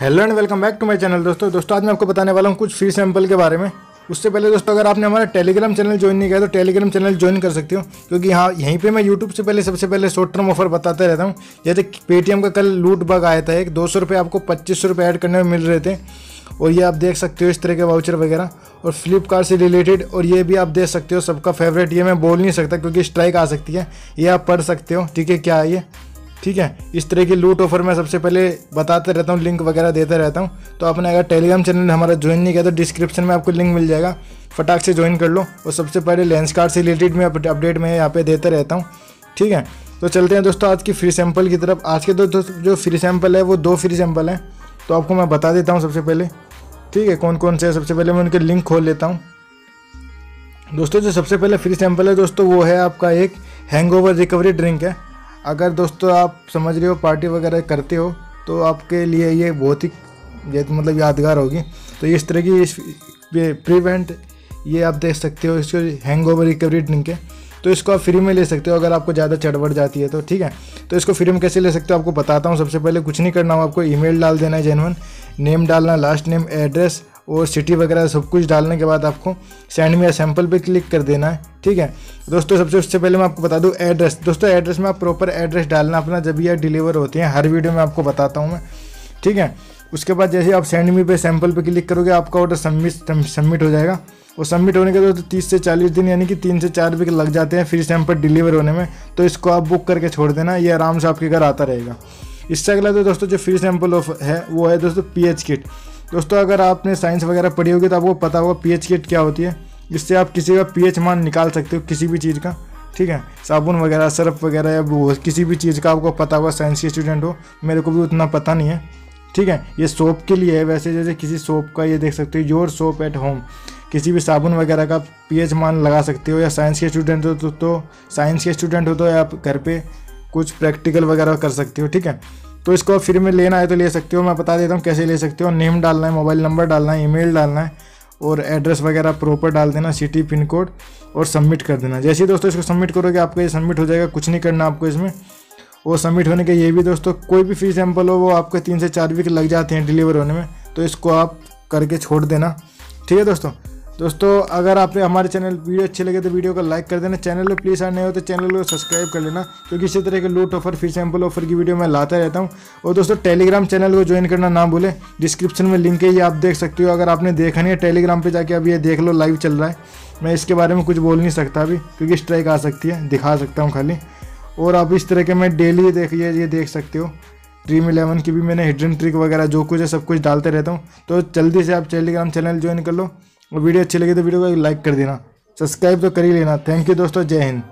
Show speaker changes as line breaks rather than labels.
Hello and welcome back to my channel दोस्तों। दोस्तों, आज मैं आपको बताने वाला हूँ कुछ फ्री सैंपल के बारे में। उससे पहले, दोस्तों, अगर आपने हमारा टेलीग्राम चैनल ज्वाइन नहीं किया तो टेलीग्राम चैनल ज्वाइन कर सकते हो, क्योंकि यहाँ, यहीं पे मैं यूट्यूब से पहले, सबसे पहले शॉर्ट टर्म ऑफ़र बताते रहता हूँ। जैसे पेटीएम का कल लूट बग आया था, एक दो सौ रुपये आपको पच्चीस सौ रुपये ऐड करने में मिल रहे थे। और ये आप देख सकते हो इस तरह के वाउचर वगैरह। और फ्लिपकार्ट से रिलेटेड और ये भी आप देख सकते हो, सबका फेवरेट ये मैं बोल नहीं सकता, क्योंकि स्ट्राइक आ सकती है। ये आप पढ़ सकते हो, ठीक है, क्या है ये? ठीक है? इस तरह की लूट ऑफ़र मैं सबसे पहले बताते रहता हूँ लिंक वगैरह देते रहता हूँ। तो आपने अगर टेलीग्राम चैनल हमारा ज्वाइन नहीं किया तो डिस्क्रिप्शन में आपको लिंक मिल जाएगा। फटाक से ज्वाइन कर लो। और सबसे पहले लेंस कार्ड से रिलेटेड मैं अपडेट में यहाँ पे देते रहता हूँ। ठीक है? तो चलते हैं दोस्तों आज की फ्री सैंपल की तरफ़। आज के दो, दो जो फ्री सैंपल है वो दो फ्री सैंपल हैं। तो आपको मैं बता देता हूँ सबसे पहले। ठीक है? कौन कौन से है? सबसे पहले मैं उनके लिंक खोल लेता हूँ। दोस्तों जो सबसे पहले फ्री सैंपल है दोस्तों वो है आपका एक हैंग रिकवरी ड्रिंक है। अगर दोस्तों आप समझ रहे हो पार्टी वगैरह करते हो तो आपके लिए ये बहुत ही, ये तो मतलब यादगार होगी। तो इस तरह की इस प्रिवेंट ये आप देख सकते हो, इसको हैंग ओवर रिकवरी ड्रिंक है। तो इसको आप फ्री में ले सकते हो, अगर आपको ज़्यादा चढ़बड़ जाती है तो ठीक है? तो इसको फ्री में कैसे ले सकते हो, आपको बताता हूँ। सबसे पहले कुछ नहीं करना हो आपको ईमेल डाल देना है जेनवन नेम डालना लास्ट नेम एड्रेस और सिटी वगैरह सब कुछ डालने के बाद आपको सेंड में सैंपल पे क्लिक कर देना है, ठीक है? दोस्तों, सबसे, उससे पहले मैं आपको बता दूँ एड्रेस दोस्तों एड्रेस में आप प्रॉपर एड्रेस डालना, अपना जब यह डिलीवर होती है, हर वीडियो में आपको बताता हूँ मैं, ठीक है? उसके बाद जैसे आप सेंड मी पे सैंपल पे क्लिक करोगे, आपका ऑर्डर सबमिट सबमिट हो जाएगा। और सबमिट होने के दोस्तों तीस से चालीस दिन, यानी कि तीन से चार वीक लग जाते हैं फिर सैंपल डिलीवर होने में। तो इसको आप बुक करके छोड़ देना, ये आराम से आपके घर आता रहेगा। इससे अगला तो दोस्तों जो फ्री सैंपल ऑफ़ है, वो है दोस्तों पीएच किट दोस्तों अगर आपने साइंस वगैरह पढ़ी होगी तो आपको पता होगा पी किट क्या होती है। जिससे आप किसी का पीएच मान निकाल सकते हो किसी भी चीज़ का ठीक है? साबुन वगैरह सर्फ वगैरह या वो किसी भी चीज़ का आपको पता होगा साइंस के स्टूडेंट हो। मेरे को भी उतना पता नहीं है ठीक है? ये सोप के लिए है वैसे जैसे किसी सोप का ये देख सकते हो योर सोप एट होम किसी भी साबुन वगैरह का पीएच मान लगा सकते हो या साइंस के स्टूडेंट हो तो, तो साइंस के स्टूडेंट हो तो आप घर पे कुछ प्रैक्टिकल वगैरह कर सकते हो, ठीक है? तो इसको फ्री में लेना है तो ले सकते हो। मैं बता देता हूँ कैसे ले सकते हो। नेम डालना है मोबाइल नंबर डालना है ईमेल डालना है और एड्रेस वगैरह प्रॉपर डाल देना सिटी पिन कोड और सबमिट कर देना। जैसे ही दोस्तों इसको सबमिट करोगे, आपका ये सबमिट हो जाएगा, कुछ नहीं करना आपको इसमें। और सबमिट होने के ये भी दोस्तों, कोई भी फ्री सैंपल हो, वो आपके तीन से चार वीक लग जाते हैं डिलीवर होने में तो इसको आप करके छोड़ देना। ठीक है दोस्तों? दोस्तों, अगर आप हमारे चैनल वीडियो अच्छे लगे तो वीडियो को लाइक कर देना। चैनल पर प्लीज़ आने हो तो चैनल को सब्सक्राइब कर लेना, क्योंकि इसी तरह के लूट ऑफ़र फिर सैंपल ऑफ़र की वीडियो मैं लाता रहता हूँ। और दोस्तों टेलीग्राम चैनल को ज्वाइन करना ना भूलें। डिस्क्रिप्शन में लिंक है, ये आप देख सकते हो। अगर आपने देखा नहीं है टेलीग्राम पर जाके अभी ये देख लो लाइव चल रहा है। मैं इसके बारे में कुछ बोल नहीं सकता अभी, क्योंकि स्ट्राइक आ सकती है, दिखा सकता हूँ खाली। और आप इस तरह के मैं डेली देखिए ये देख सकते हो। ड्रीम इलेवन की भी मैंने हिडन ट्रिक वगैरह, जो कुछ है, सब कुछ डालते रहता हूँ। तो जल्दी से आप टेलीग्राम चैनल ज्वाइन कर लो। वीडियो अच्छी लगी तो वीडियो को लाइक कर देना। सब्सक्राइब तो कर ही लेना। थैंक यू दोस्तों, जय हिंद।